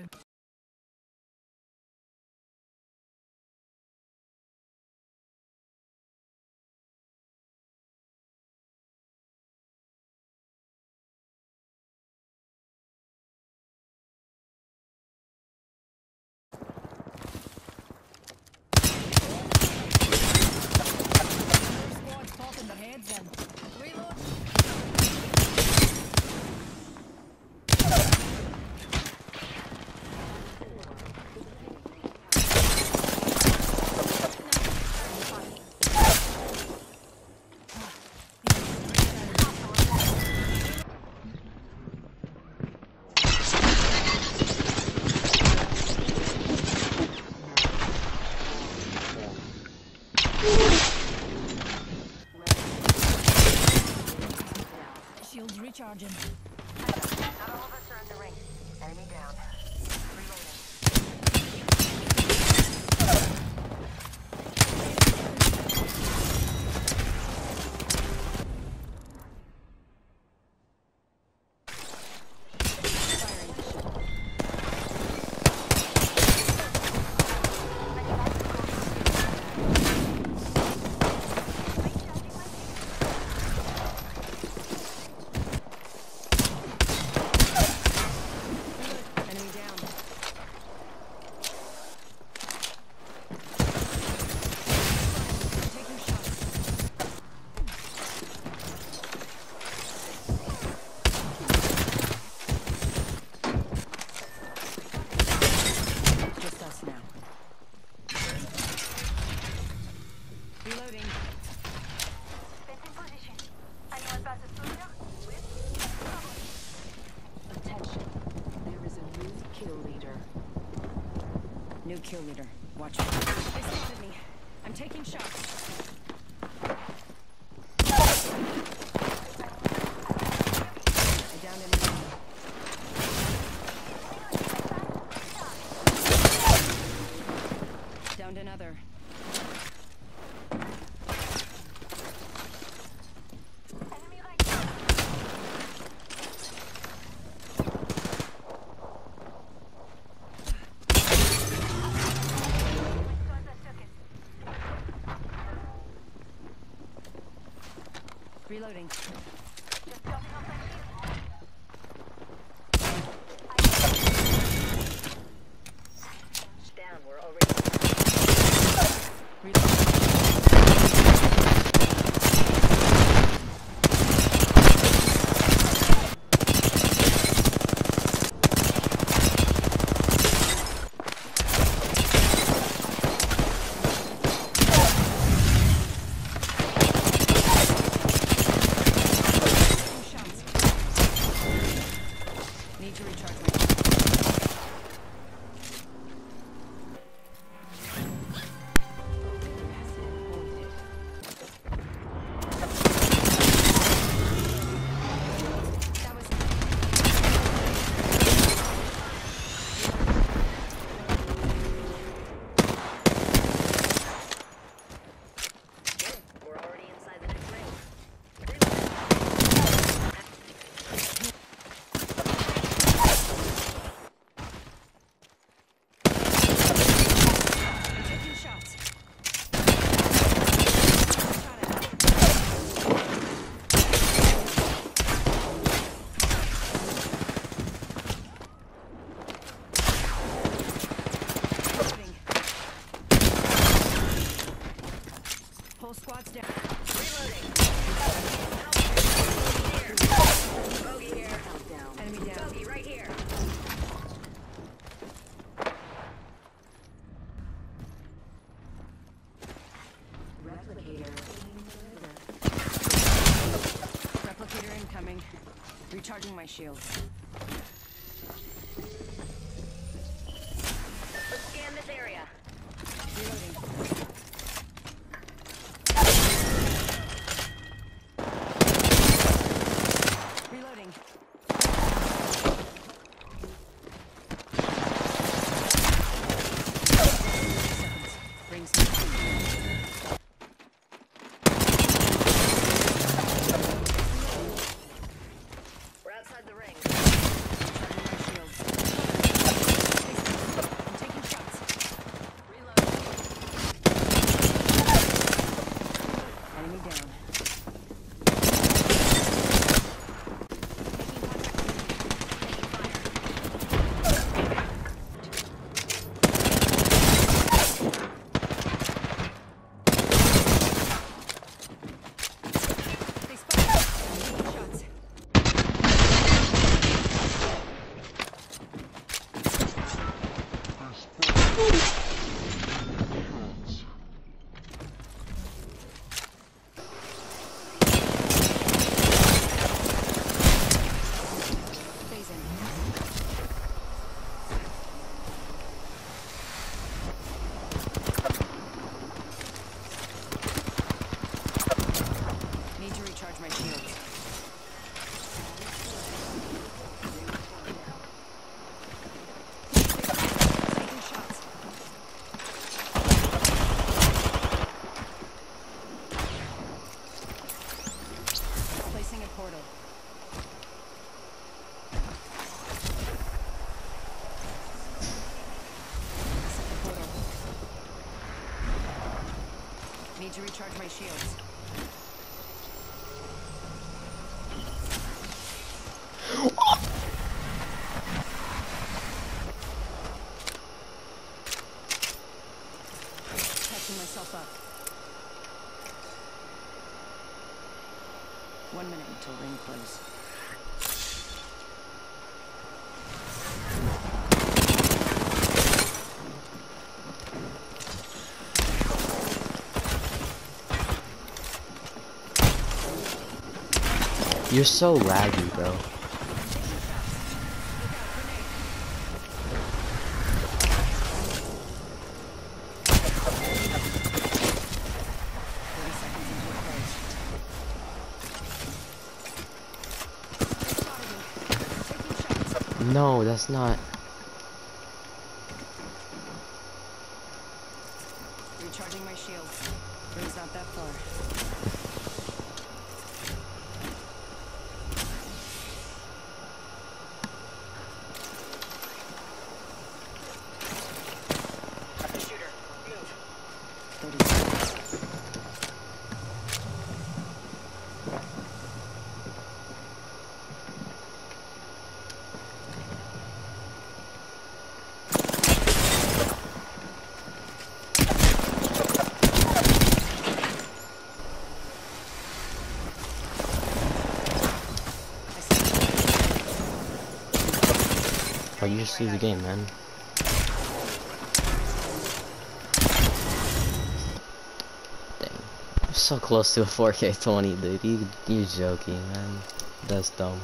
show. Charging. Enemy down. kill leader. Watch. They spotted me. I'm taking shots. Reloading. shield. Need to recharge my shields. Catching myself up. One minute until ring close. You're so laggy, bro. No, that's not. Recharging my shields. Ring's not that far. You just lose the game, man. Dang. I'm so close to a 4K 20, dude. You, you joking, man. That's dumb.